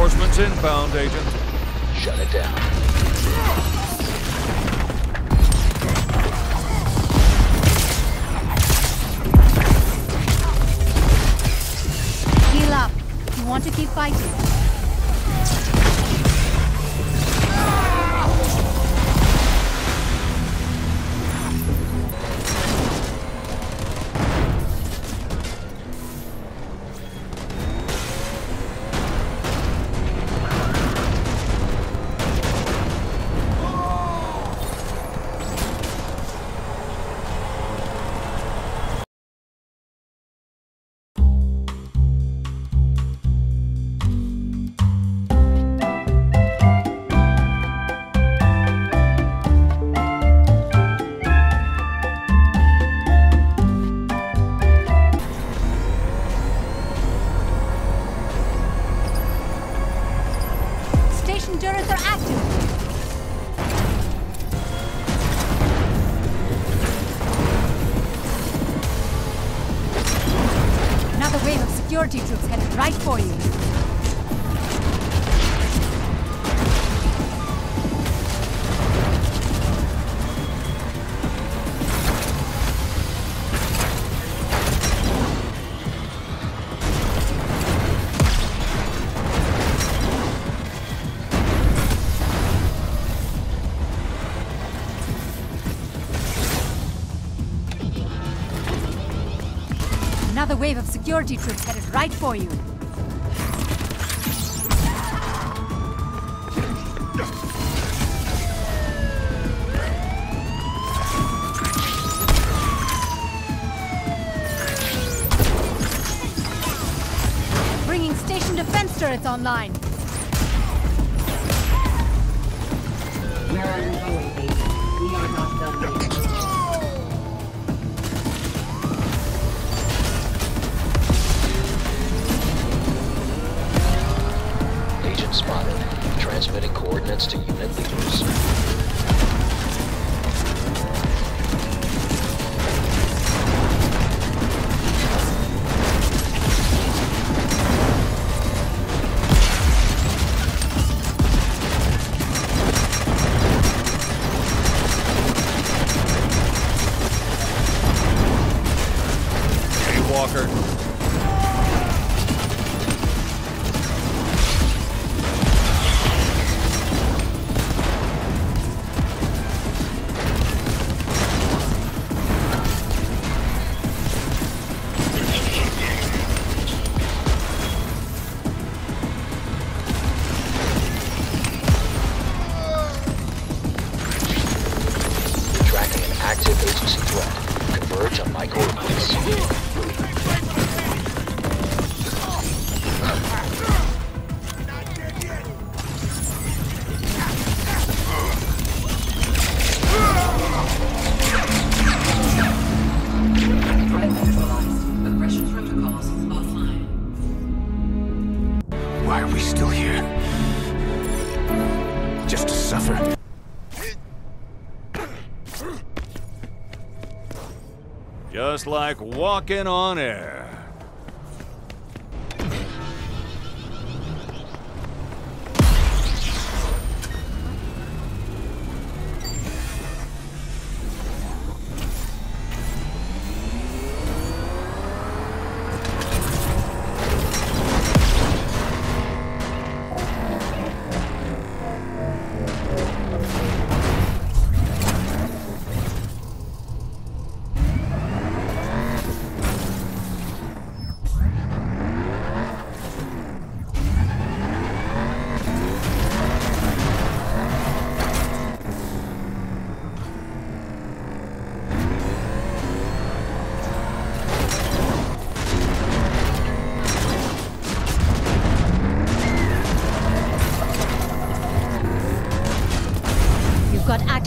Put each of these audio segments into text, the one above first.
Reinforcements inbound, Agent. Shut it down. Heal up. You want to keep fighting? Wave of security troops headed right for you. Bringing station defense turrets online. We're undergoing, agent. We Coordinates to unit leaders. Just like walking on air.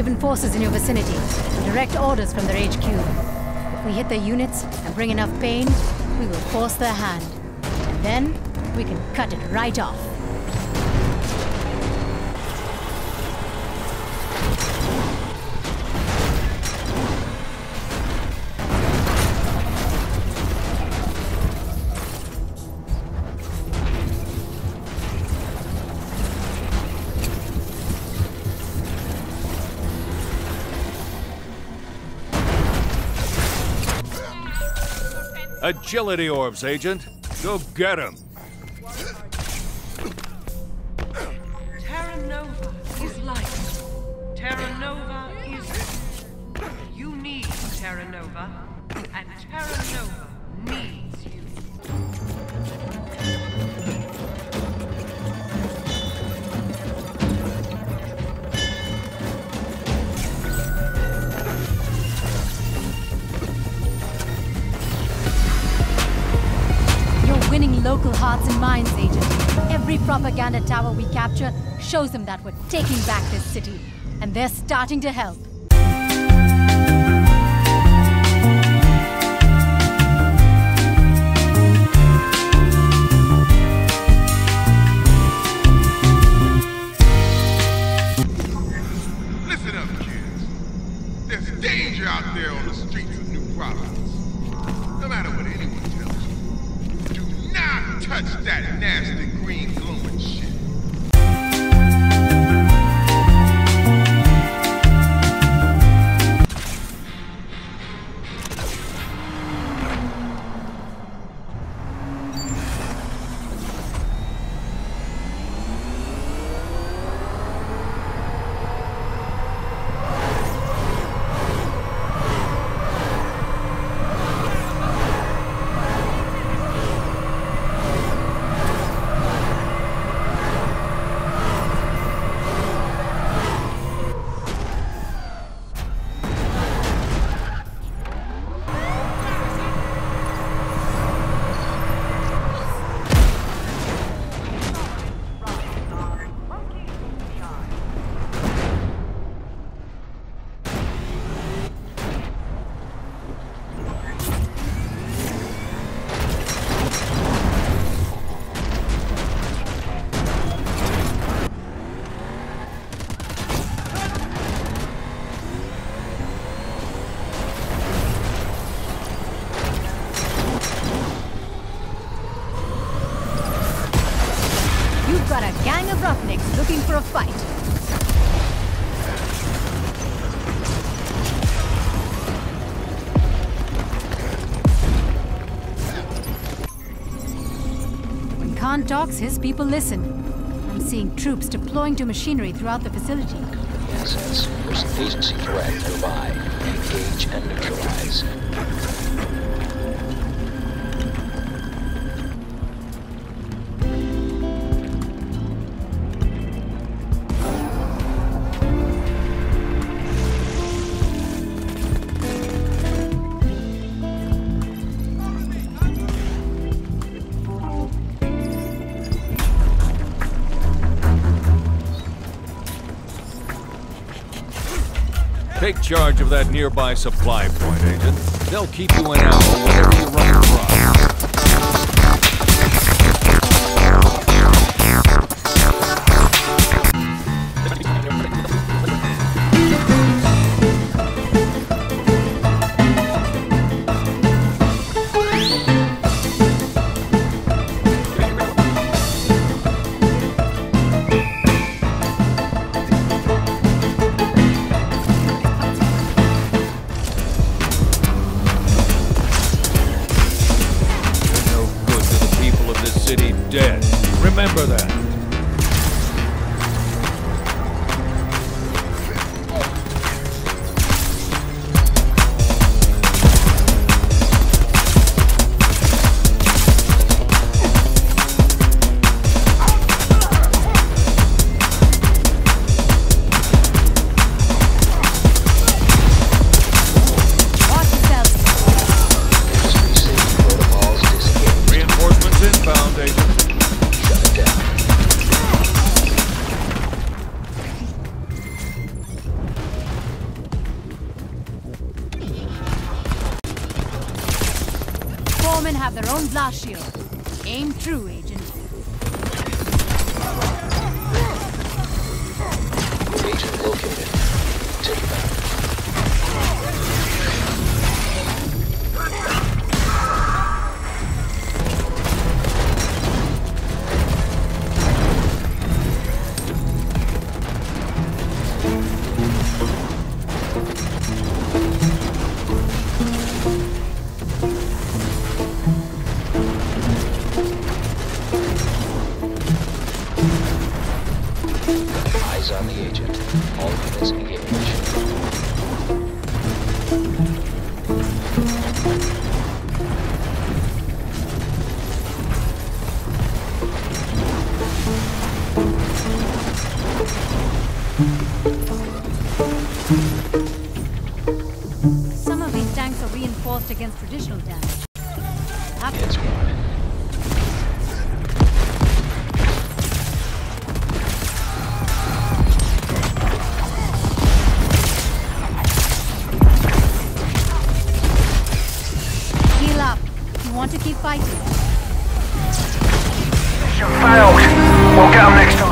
Active enforcers in your vicinity. Direct orders from their HQ. If we hit their units and bring enough pain, we will force their hand. And then we can cut it right off. Agility orbs, Agent. Go get him. Terra Nova is light. Terra Nova is. You need Terra Nova, and Terra Nova needs propaganda tower we capture shows them that we're taking back this city. And they're starting to help. Listen up, kids. There's danger out there on the streets of New Providence. No matter what anyone tells you, do not touch that nasty talks, his people listen. I'm seeing troops deploying to machinery throughout the facility. Assets. There's an agency threat nearby. Engage and neutralize. Take charge of that nearby supply point, Agent. They'll keep you in ammo whenever you run across. Have their own blast shield. Aim true, Agent. Agent located. Take it back. On the agent. All units engage. Some of these tanks are reinforced against traditional damage. Have want to keep fighting. Mission failed. We'll get 'em next time.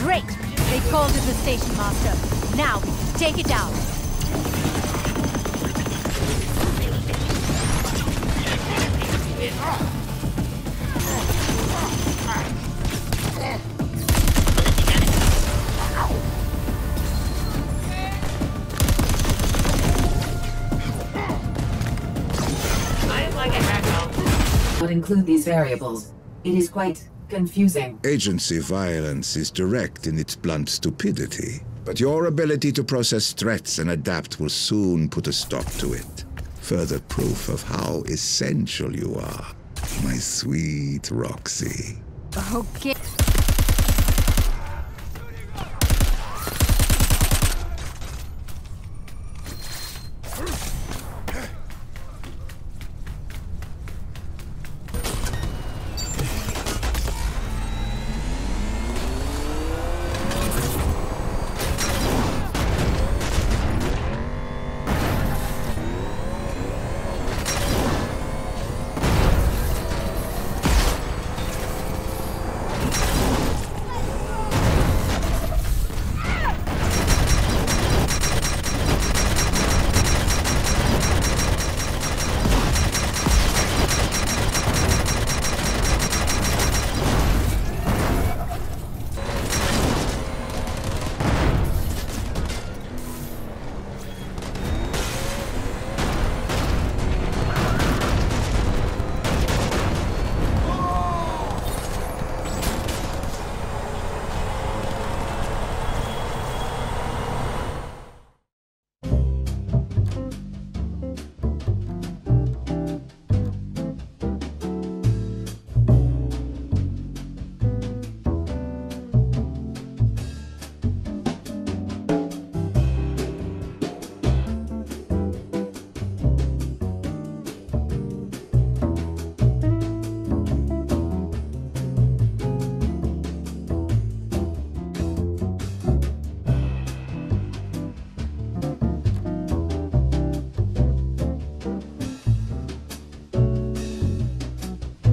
Great! They called it the station master. Now we can take it down. Not include these variables. It is quite confusing. Agency violence is direct in its blunt stupidity. But your ability to process threats and adapt will soon put a stop to it. Further proof of how essential you are, my sweet Roxy. Okay.